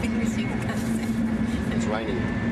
Because you It's raining.